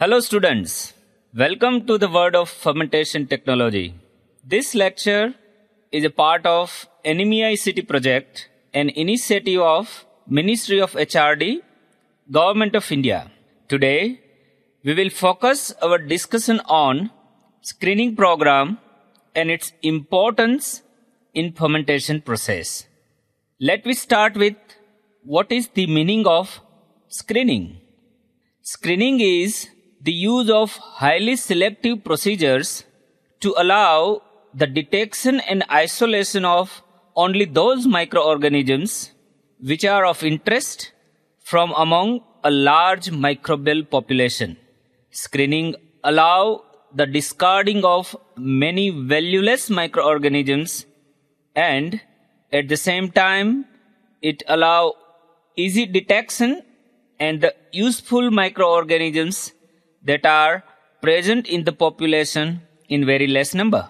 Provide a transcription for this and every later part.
Hello students, welcome to the world of fermentation technology. This lecture is a part of NME-ICT project, an initiative of Ministry of HRD, Government of India. Today, we will focus our discussion on screening program and its importance in fermentation process. Let me start with what is the meaning of screening. Screening is the use of highly selective procedures to allow the detection and isolation of only those microorganisms which are of interest from among a large microbial population. Screening allow the discarding of many valueless microorganisms and at the same time it allow easy detection and the useful microorganisms that are present in the population in very less number.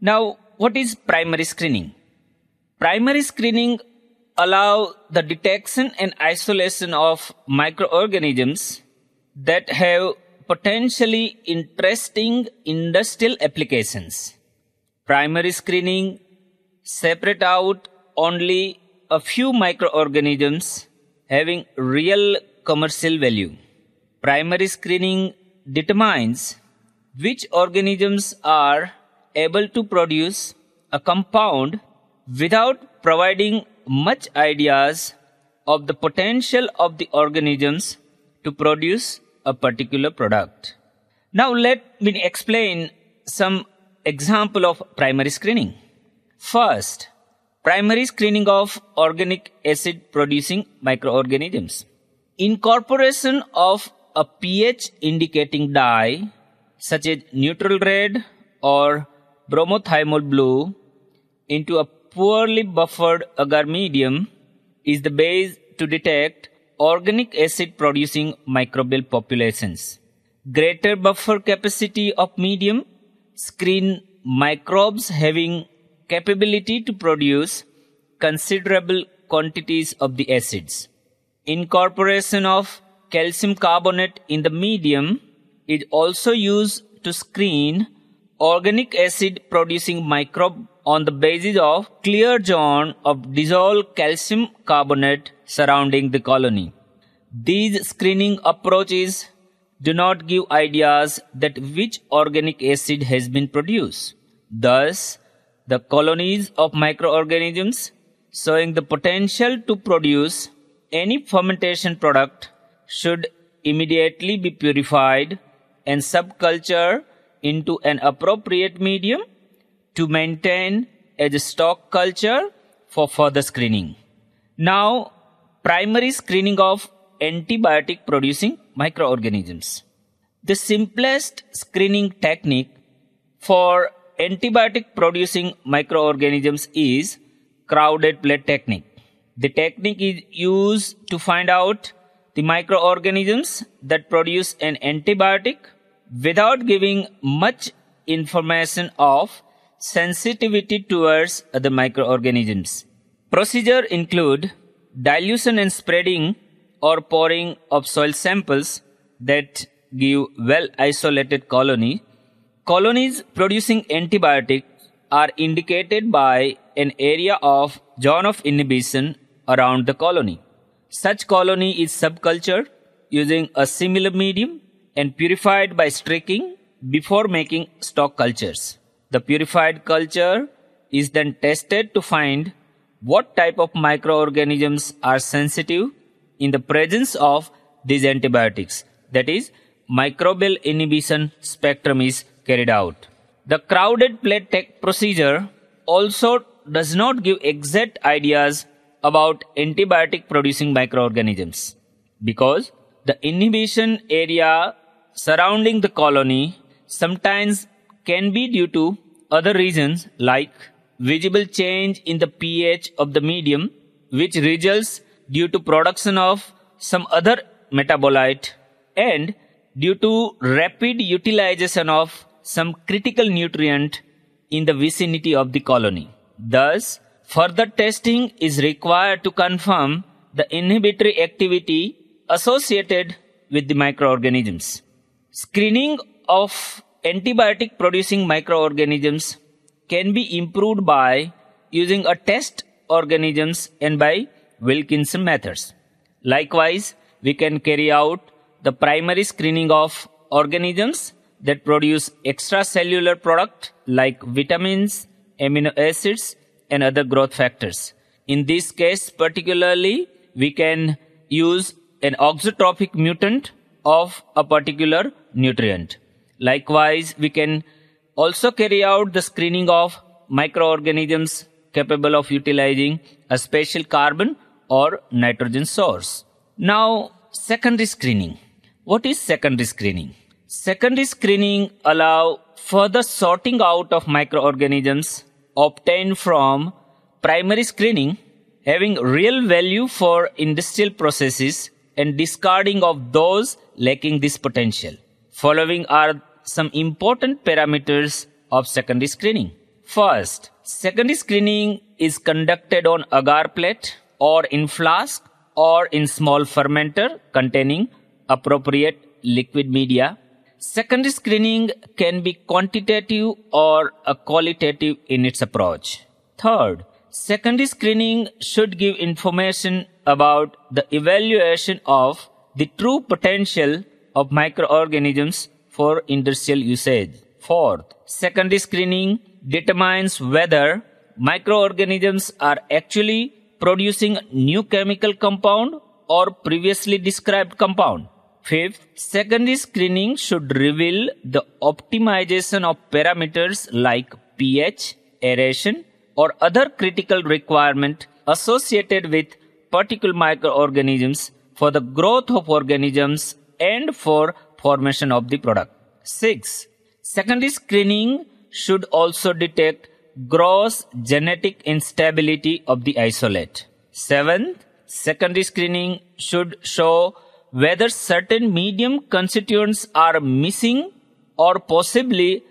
Now, what is primary screening? Primary screening allow the detection and isolation of microorganisms that have potentially interesting industrial applications. Primary screening separate out only a few microorganisms having real commercial value. Primary screening determines which organisms are able to produce a compound without providing much ideas of the potential of the organisms to produce a particular product. Now let me explain some example of primary screening. First, primary screening of organic acid producing microorganisms. Incorporation of a pH indicating dye such as neutral red or bromothymol blue into a poorly buffered agar medium is the base to detect organic acid producing microbial populations. Greater buffer capacity of medium screen microbes having capability to produce considerable quantities of the acids. Incorporation of calcium carbonate in the medium is also used to screen organic acid producing microbe on the basis of clear zone of dissolved calcium carbonate surrounding the colony. These screening approaches do not give ideas that which organic acid has been produced. Thus, the colonies of microorganisms showing the potential to produce any fermentation product should immediately be purified and subculture into an appropriate medium to maintain as a stock culture for further screening. Now, primary screening of antibiotic producing microorganisms. The simplest screening technique for antibiotic producing microorganisms is crowded plate technique. The technique is used to find out the microorganisms that produce an antibiotic without giving much information of sensitivity towards other microorganisms. Procedure include dilution and spreading or pouring of soil samples that give well isolated colony. Colonies producing antibiotics are indicated by an area of zone of inhibition around the colony. Such colony is subcultured using a similar medium and purified by streaking before making stock cultures. The purified culture is then tested to find what type of microorganisms are sensitive in the presence of these antibiotics. That is, microbial inhibition spectrum is carried out. The crowded plate tech procedure also does not give exact ideas about antibiotic producing microorganisms because the inhibition area surrounding the colony sometimes can be due to other reasons like visible change in the pH of the medium which results due to production of some other metabolite and due to rapid utilization of some critical nutrient in the vicinity of the colony. Thus, further testing is required to confirm the inhibitory activity associated with the microorganisms. Screening of antibiotic producing microorganisms can be improved by using a test organisms and by Wilkinson methods. Likewise, we can carry out the primary screening of organisms that produce extracellular product like vitamins, amino acids and other growth factors. In this case particularly, we can use an auxotrophic mutant of a particular nutrient. Likewise, we can also carry out the screening of microorganisms capable of utilizing a special carbon or nitrogen source. Now, secondary screening. What is secondary screening? Secondary screening allow further sorting out of microorganisms obtained from primary screening having real value for industrial processes and discarding of those lacking this potential. Following are some important parameters of secondary screening. First, secondary screening is conducted on agar plate or in flask or in small fermenter containing appropriate liquid media Secondary screening can be quantitative or a qualitative in its approach. Third, secondary screening should give information about the evaluation of the true potential of microorganisms for industrial usage. Fourth, secondary screening determines whether microorganisms are actually producing new chemical compound or previously described compound. Fifth, secondary screening should reveal the optimization of parameters like pH, aeration, or other critical requirement associated with particular microorganisms for the growth of organisms and for formation of the product. 6. Secondary screening should also detect gross genetic instability of the isolate. 7. Secondary screening should show whether certain medium constituents are missing or possibly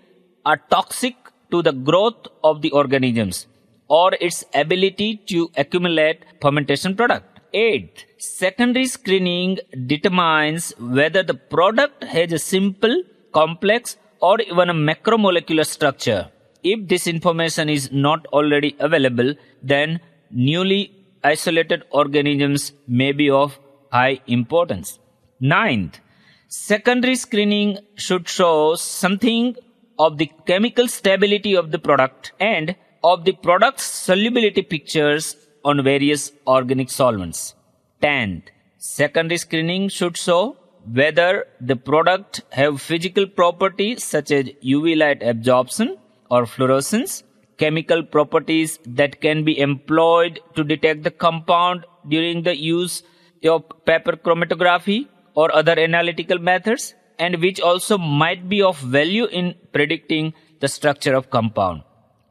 are toxic to the growth of the organisms or its ability to accumulate fermentation product. 8. Secondary screening determines whether the product has a simple, complex or even a macromolecular structure. If this information is not already available, then newly isolated organisms may be of high importance. Ninth, secondary screening should show something of the chemical stability of the product and of the product's solubility pictures on various organic solvents. Tenth, secondary screening should show whether the product have physical properties such as UV light absorption or fluorescence, chemical properties that can be employed to detect the compound during the use of paper chromatography or other analytical methods and which also might be of value in predicting the structure of compound.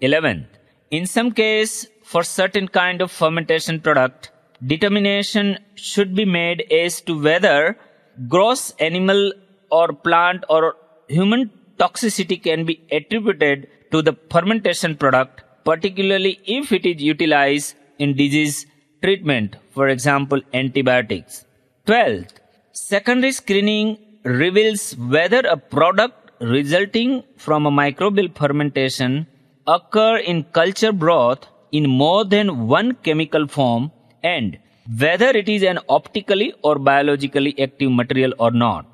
11. In some case, for certain kind of fermentation product, determination should be made as to whether gross animal or plant or human toxicity can be attributed to the fermentation product, particularly if it is utilized in disease treatment, for example, antibiotics. 12th, secondary screening reveals whether a product resulting from a microbial fermentation occur in culture broth in more than one chemical form and whether it is an optically or biologically active material or not.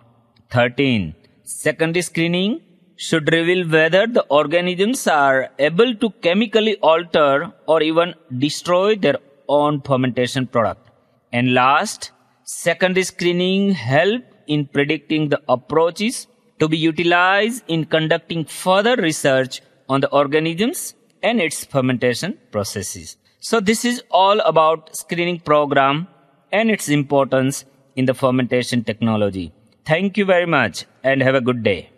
13. Secondary screening should reveal whether the organisms are able to chemically alter or even destroy their own fermentation product. And last, secondary screening help in predicting the approaches to be utilized in conducting further research on the organisms and its fermentation processes. So this is all about screening program and its importance in the fermentation technology. Thank you very much and have a good day.